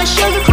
wanna show you.